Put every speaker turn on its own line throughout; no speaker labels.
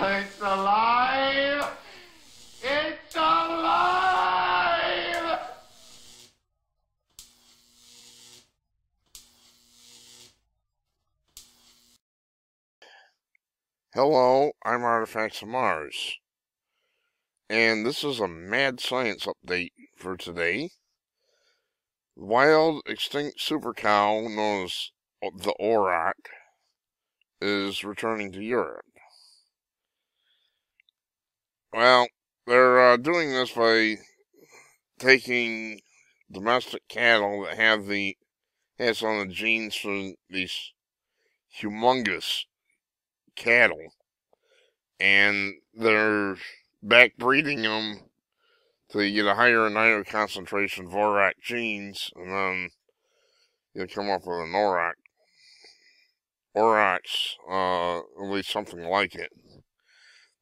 It's alive! It's alive!
Hello, I'm Artifacts of Mars. And this is a mad science update for today. Wild extinct super cow known as the auroch is returning to Europe. Well, they're uh, doing this by taking domestic cattle that have the has on the genes for these humongous cattle, and they're backbreeding them to get a higher and higher concentration of auroch genes, and then you come up with an auroch, aurochs, uh, at least something like it.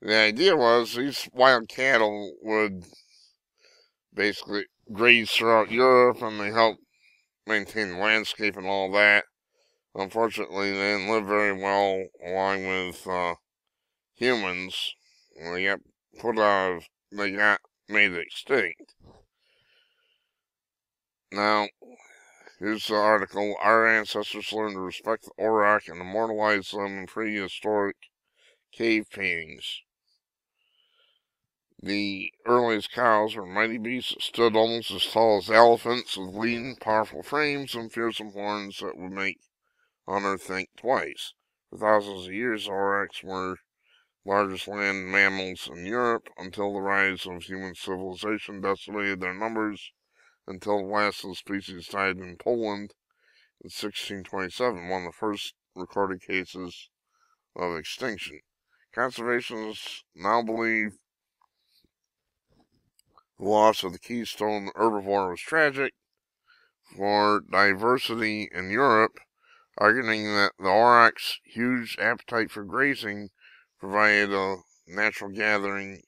The idea was these wild cattle would basically graze throughout Europe, and they help maintain the landscape and all that. Unfortunately, they didn't live very well along with uh, humans. They got put out of, they got made extinct. Now, here's the article. Our ancestors learned to respect the auroch and immortalize them in prehistoric cave paintings. The earliest cows were mighty beasts that stood almost as tall as elephants with lean, powerful frames and fearsome horns that would make hunter think twice. For thousands of years, aurochs were largest land mammals in Europe until the rise of human civilization decimated their numbers until the last of the species died in Poland in 1627, one of the first recorded cases of extinction. Conservationists now believe the loss of the keystone herbivore was tragic for diversity in Europe arguing that the aurochs' huge appetite for grazing provided a natural gathering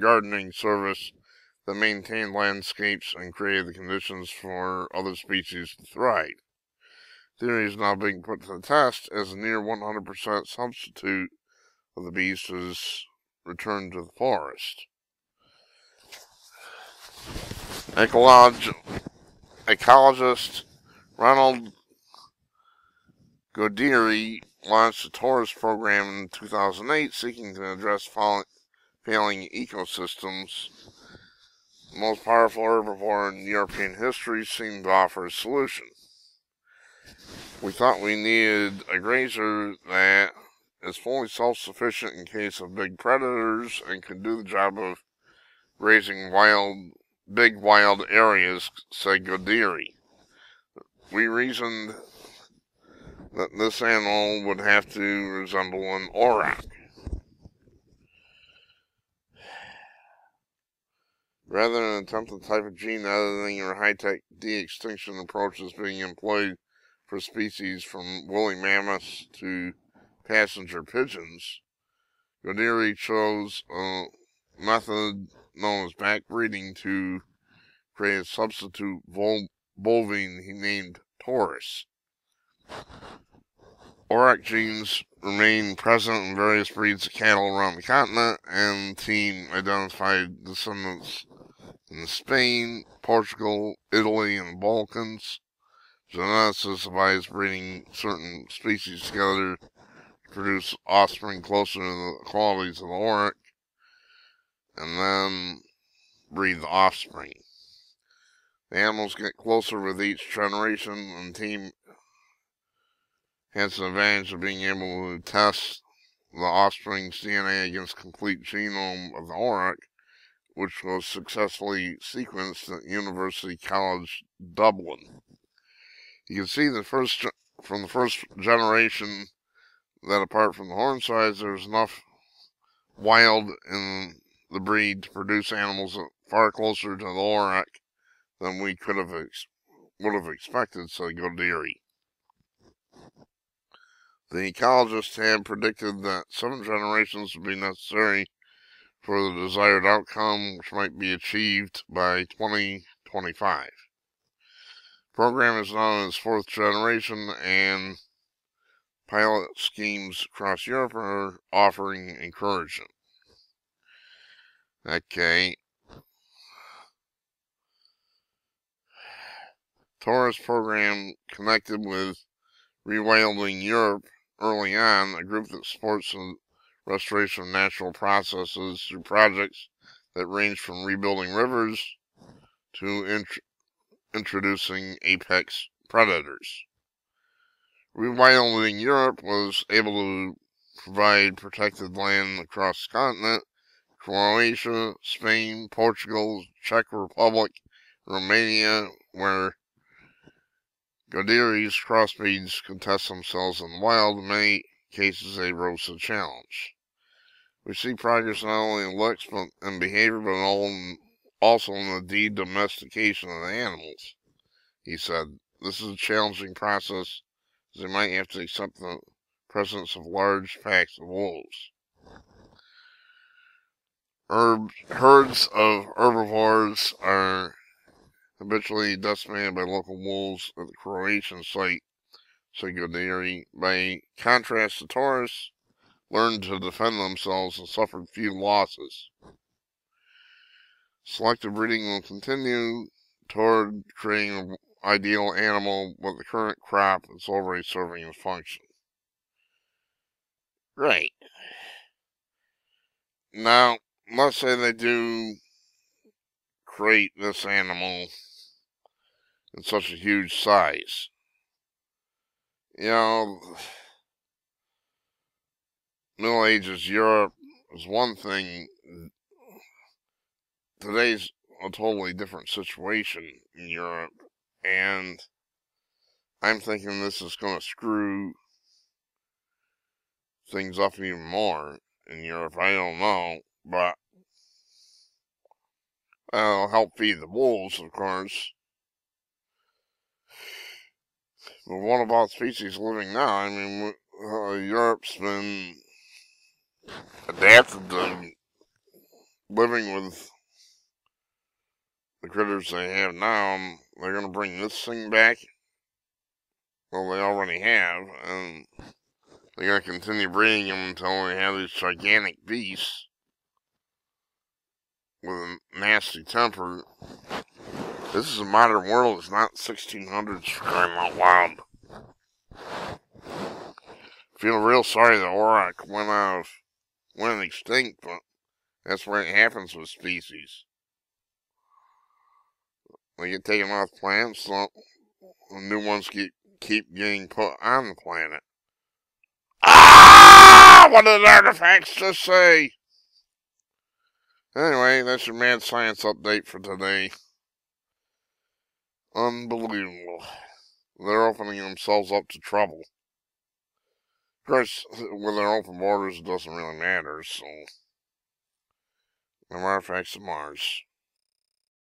gardening service that maintained landscapes and created the conditions for other species to thrive. Theory is now being put to the test as a near 100% substitute of the beast is returned to the forest. Ecolog- ecologist Ronald Goderie launched a Tauros program in 2008 seeking to address failing ecosystems. The most powerful herbivore in European history seemed to offer a solution. We thought we needed a grazer that is fully self-sufficient in case of big predators and can do the job of grazing wild, big wild areas, said Goderie. We reasoned that this animal would have to resemble an auroch. Rather than attempt the type of gene editing or high-tech de-extinction approaches being employed for species from woolly mammoths to passenger pigeons, Goderie chose a uh, method known as backbreeding to create a substitute bovine he named Tauros. Auroch genes remain present in various breeds of cattle around the continent, and team identified descendants in Spain, Portugal, Italy, and the Balkans. Geneticists advise breeding certain species together to produce offspring closer to the qualities of the auroch, and then breed the offspring. The animals get closer with each generation, and team has the advantage of being able to test the offspring's DNA against complete genome of the auroch, which was successfully sequenced at University College Dublin. You can see the first from the first generation that apart from the horn size, there's enough wild in the breed to produce animals far closer to the auroch than we could have would have expected, so go. The ecologists had predicted that seven generations would be necessary for the desired outcome, which might be achieved by 2025. The program is now in its fourth generation, and pilot schemes across Europe are offering encouragement. Okay. Tauros program connected with Rewilding Europe early on, a group that supports the restoration of natural processes through projects that range from rebuilding rivers to int introducing apex predators. Rewilding Europe was able to provide protected land across the continent. Croatia, Spain, Portugal, Czech Republic, Romania, where Goderie's crossbreeds contest themselves in the wild. In many cases, they rose to the challenge. We see progress not only in looks but in behavior, but also in the de-domestication of the animals. He said, "This is a challenging process, they might have to accept the presence of large packs of wolves." Herb, herds of herbivores are habitually decimated by local wolves at the Croatian site, Sigodiri. By contrast, the Tauros learned to defend themselves and suffered few losses. Selective breeding will continue toward creating ideal animal with the current crop that's already serving its function. Right. Now, let's say they do create this animal in such a huge size. You know, Middle Ages Europe is one thing. Today's a totally different situation in Europe, and I'm thinking this is going to screw things up even more in Europe. I don't know, but I'll help feed the wolves, of course. But what about species living now? I mean, uh, Europe's been adapted to living with critters they have now. And they're going to bring this thing back. Well, they already have, and they're going to continue breeding them until they have these gigantic beasts with a nasty temper. This is a modern world. It's not 1600s for crying out loud. Feel real sorry the auroch went out of, went extinct, but that's where it happens with species. They get taken off plants, so new ones keep, keep getting put on the planet. Ah! What did artifacts just say? Anyway, that's your mad science update for today. Unbelievable. They're opening themselves up to trouble. Of course, with their open borders, it doesn't really matter, so. The artifacts of Mars.